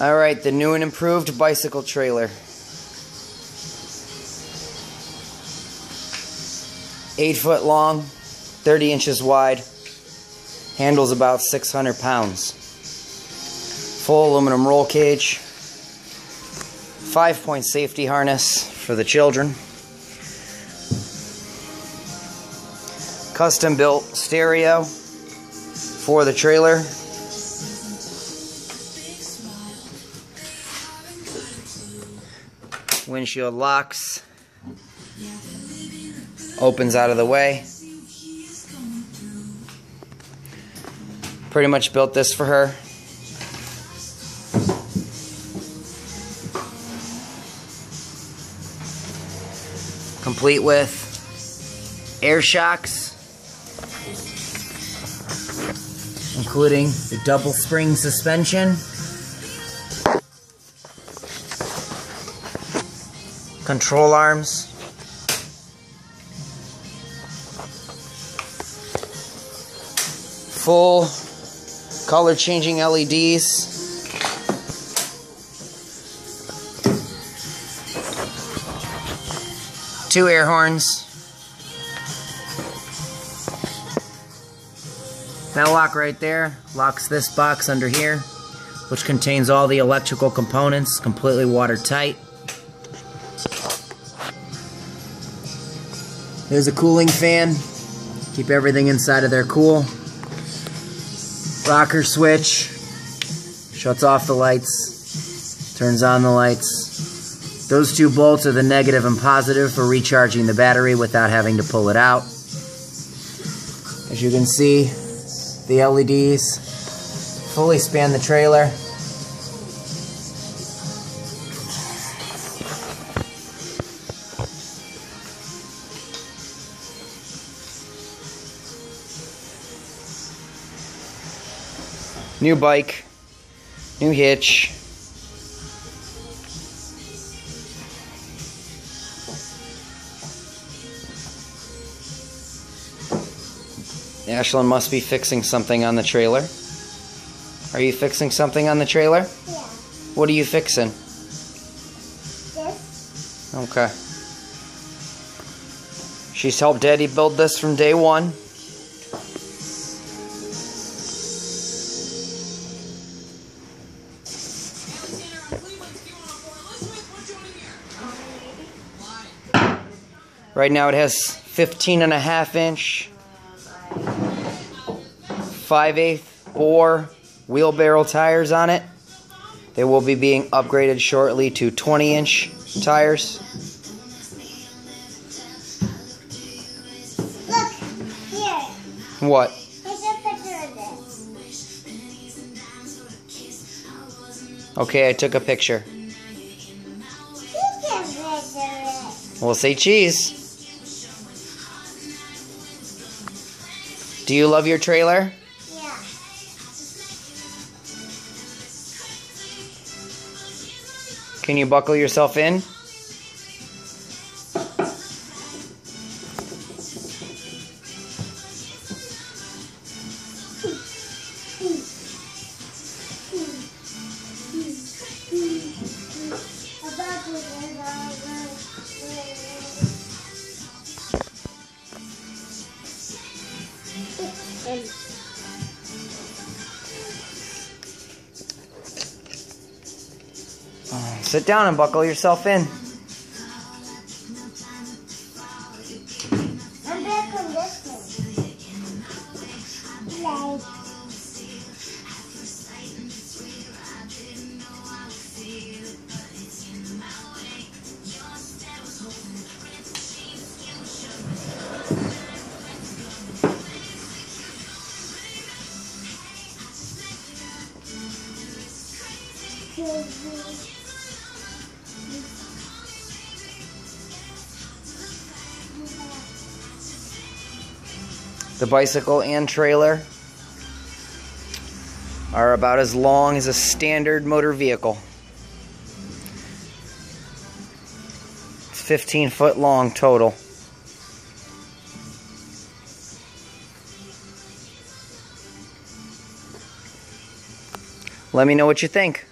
All right, the new and improved bicycle trailer. Eight foot long, 30 inches wide, handles about 600 pounds. Full aluminum roll cage, five point safety harness for the children. Custom built stereo for the trailer windshield locks, opens out of the way. Pretty much built this for her. Complete with air shocks, including the double spring suspension. Control arms. Full color changing LEDs. Two air horns. That lock right there locks this box under here, which contains all the electrical components, completely watertight. There's a cooling fan. Keep everything inside of there cool. Rocker switch. Shuts off the lights. Turns on the lights. Those two bolts are the negative and positive for recharging the battery without having to pull it out. As you can see, the LEDs fully span the trailer. New bike, new hitch. Ashlyn must be fixing something on the trailer. Are you fixing something on the trailer? Yeah. What are you fixing? This. Okay. She's helped Daddy build this from day one. Right now it has 15 and a half inch, 5 8 bore wheelbarrow tires on it. They will be being upgraded shortly to 20 inch tires. Look here. What? Here's a picture of this. Okay, I took a picture. You can picture it. We'll say cheese. Do you love your trailer? Yeah. Can you buckle yourself in? Sit down and buckle yourself in. The bicycle and trailer are about as long as a standard motor vehicle. It's 15 foot long total. Let me know what you think.